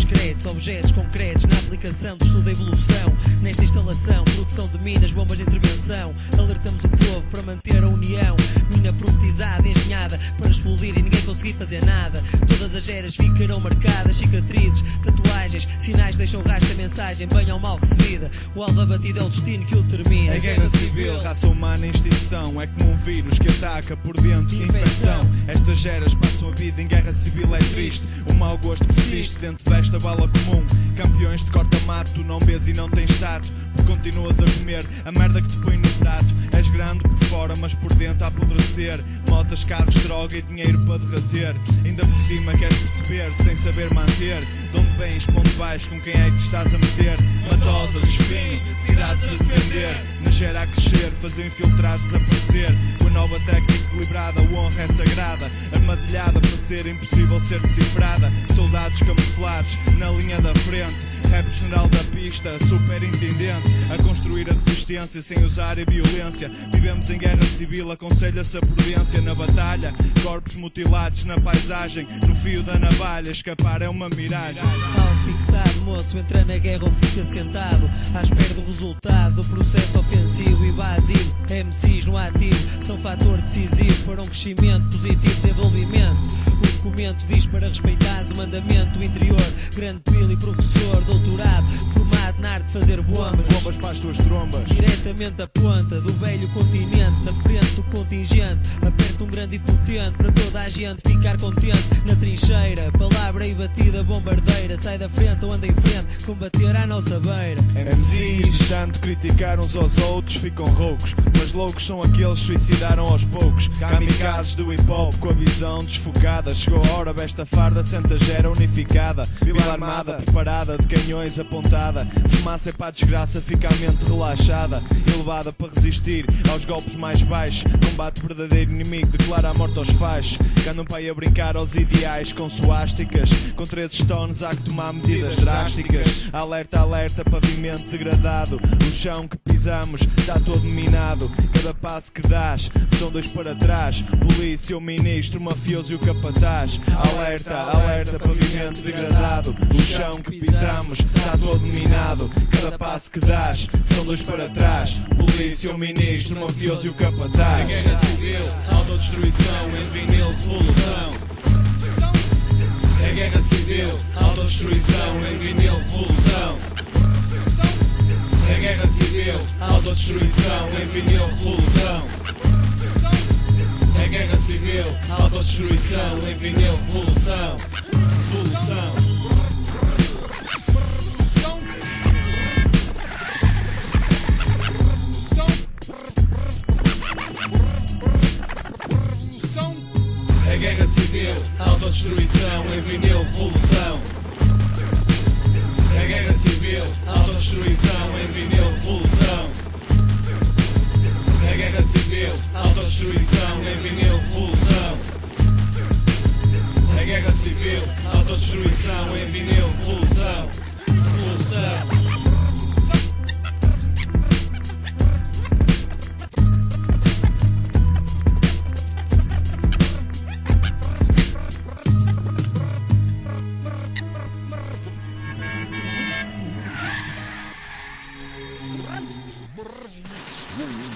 secretos, objetos concretos na aplicação do estudo da evolução. Nesta instalação, produção de minas, bombas de intervenção. Alertamos o povo para manter a união. Mina profetizada, engenhada para explodir e ninguém conseguir fazer nada. Todas as eras ficarão marcadas, cicatrizes, tatuagens, sinais deixam rastro a mensagem, bem ou mal recebida. O alvo abatido é o destino que o termina. A guerra civil, raça humana em extinção, é como um vírus que ataca por dentro, infecção. Estas eras passam a vida em guerra civil, é triste. O mau gosto persiste dentro desta bala comum. Campeões de corta-mato, não vês e não tens tato. Porque continuas a comer a merda que te põe no prato. És grande por fora, mas por dentro a apodrecer. Motas, carros, droga e dinheiro para derreter. Ainda por cima queres perceber, sem saber manter. De onde vens, ponto baixo, com quem é que te estás a meter. Matosas, espinho, cidades a defender. Nascer a crescer, fazer o infiltrado desaparecer. Com a nova técnica equilibrada, a honra é sagrada. Armadilhada para ser impossível ser decifrada. Soldados camuflados na linha da frente. Rap general da pista, superintendente. A construir a resistência sem usar a violência. Vivemos em guerra civil, aconselha-se a prudência na batalha. Corpos mutilados na paisagem, no fio da navalha. Escapar é uma miragem. Ao fixado, moço, entra na guerra ou fica sentado À espera do resultado do processo ofensivo e vazio MCs no ativo são fator decisivo Para um crescimento positivo, desenvolvimento O documento diz para respeitares o mandamento interior Grande e professor, doutorado Formado na arte de fazer bombas Bombas para as tuas trombas. Diretamente a ponta do velho continente, na frente do contingente. Aperta um grande e potente para toda a gente ficar contente. Na trincheira, palavra e batida bombardeira. Sai da frente ou anda em frente, combater à nossa beira. MCs de tanto criticar uns aos outros ficam roucos, mas loucos são aqueles que suicidaram aos poucos. Kamikazes do hip hop com a visão desfocada. Chegou a hora desta farda de Santa Gera unificada. Vila armada, preparada, de canhões apontada. Fumaça é para a desgraça, fica a mente relaxada. Elevada para resistir aos golpes mais baixos. Combate verdadeiro inimigo, declara a morte aos fachos. Que andam para aí a brincar aos ideais com suásticas. Com 13 stones há que tomar medidas drásticas. Alerta, alerta, pavimento degradado. O chão que pisamos está todo minado. Cada passo que dás são dois para trás. Polícia, o ministro, o mafioso e o capataz. Alerta, alerta, pavimento degradado. O chão que pisamos está todo minado. Cada passo que dás são dois para trás. Polícia, o ministro, o mafioso e o capataz. Guerra civil, autodestruição em vinil, revolução. Autodestruição em vinil, revolução. É guerra civil, autodestruição em vinil, revolução. É guerra civil, autodestruição em vinil, revolução. Revolução. É guerra civil, autodestruição em vinil, revolução. Autodestruição em vinil, revolução. É guerra civil, autodestruição em vinil, revolução. Brrr.